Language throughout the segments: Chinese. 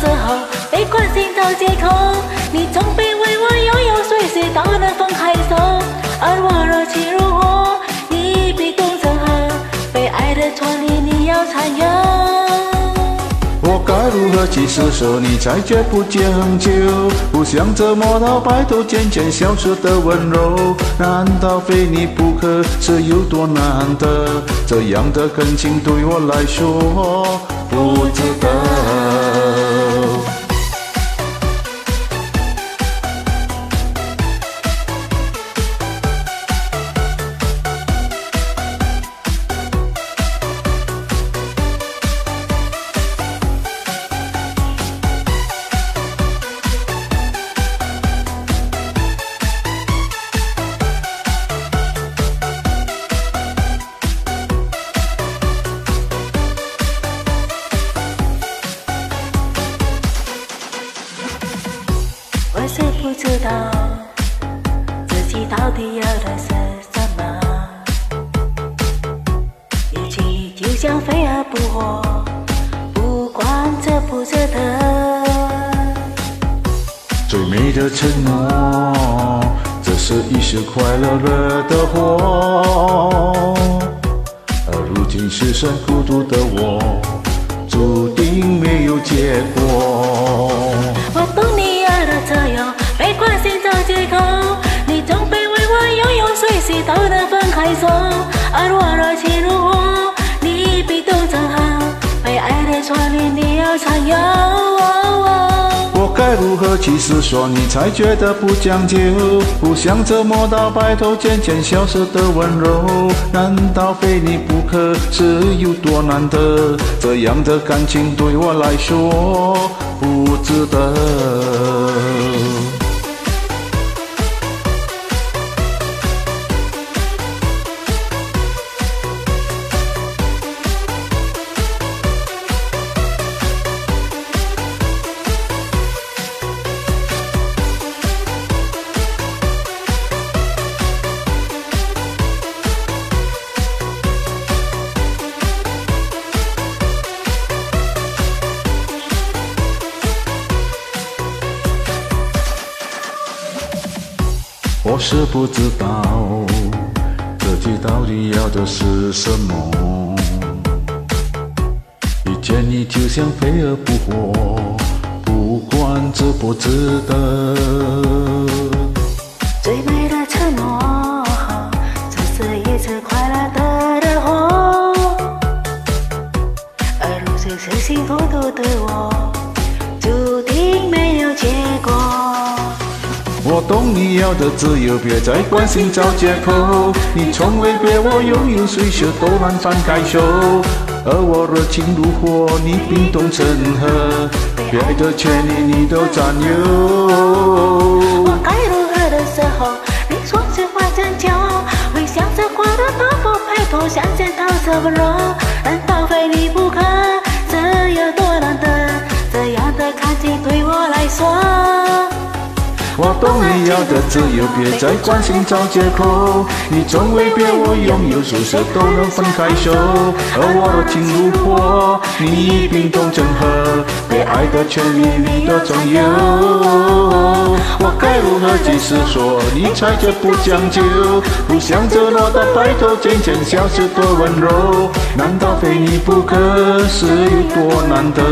时候被关心找借口，你总被为我拥有，随时都能放开手。而我热情如火，你冰冻成河，被爱的错里你要参与。我该如何去施舍，你才绝不将就？不想折磨到白头，渐渐消失的温柔，难道非你不可？是有多难得？这样的感情对我来说不值得。不知道自己到底要的是什么，有情就像飞蛾扑火，不管值不值得。最美的承诺，这是一时快乐惹的祸。而如今失身孤独的我，注定没有结果。拥有，随时都能分开手。而我热情如火，你冰冻成河，被爱的错里你要参与。我该如何去思索，你才觉得不将就？不想折磨到白头，渐渐消失的温柔，难道非你不可？是有多难得？这样的感情对我来说不值得。我是不知道自己到底要的是什么，遇见你就像飞蛾扑火，不管值不值得。最美的承诺，只是一次快乐的惹祸。而如今痴心孤独的我，注定没有结果。我懂你要的自由，别再关心找借口。你从未被我拥有，随时都难放开手。而我热情如火，你冰冻成河，被爱的权利你都占有。我该如何的时候，你说实话真久，微笑着过的多么拍拖，想见到这温柔，难道非你不可？这有多难得？这样的感情对我来说。我懂你要的自由，别再关心找借口。你从未被我拥有，随时都能分开手。而我热情如火，你冰冻成河，被爱的权利你都占有。我该如何去思索，你才绝不将就？不想折磨到白头，渐渐消失的温柔，难道非你不可？是有多难得？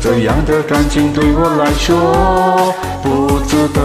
这样的感情对我来说不值得。